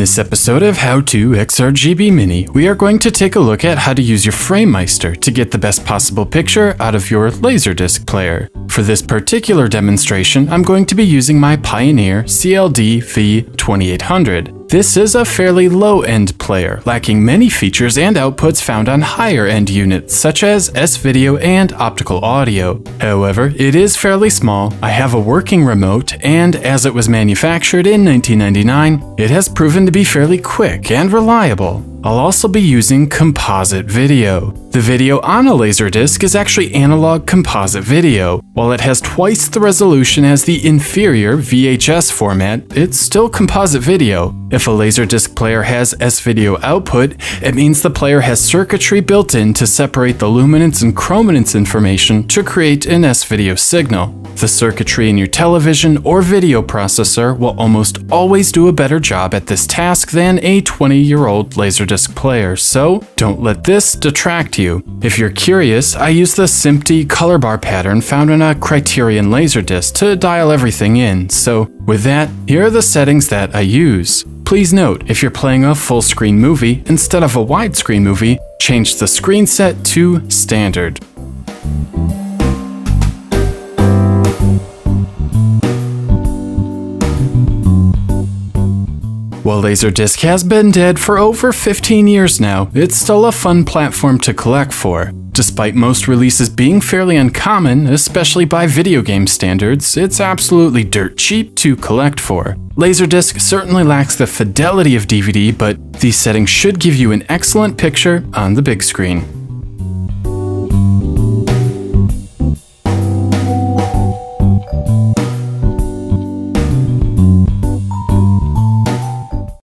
this episode of How to XRGB Mini, we are going to take a look at how to use your FrameMeister to get the best possible picture out of your Laserdisc player. For this particular demonstration, I'm going to be using my Pioneer CLD V2800. This is a fairly low-end player, lacking many features and outputs found on higher-end units, such as S-Video and optical audio. However, it is fairly small, I have a working remote, and as it was manufactured in 1999, it has proven to be fairly quick and reliable. I'll also be using composite video. The video on a Laserdisc is actually analog composite video. While it has twice the resolution as the inferior VHS format, it's still composite video. If a Laserdisc player has S-video output, it means the player has circuitry built in to separate the luminance and chrominance information to create an S-video signal. The circuitry in your television or video processor will almost always do a better job at this task than a 20-year-old Laserdisc player, so don't let this detract you. If you're curious, I use the SMPTE color bar pattern found in a Criterion Laserdisc to dial everything in, so with that, here are the settings that I use. Please note, if you're playing a full screen movie instead of a widescreen movie, change the screen set to standard. While Laserdisc has been dead for over 15 years now, it's still a fun platform to collect for. Despite most releases being fairly uncommon, especially by video game standards, it's absolutely dirt cheap to collect for. Laserdisc certainly lacks the fidelity of DVD, but these settings should give you an excellent picture on the big screen.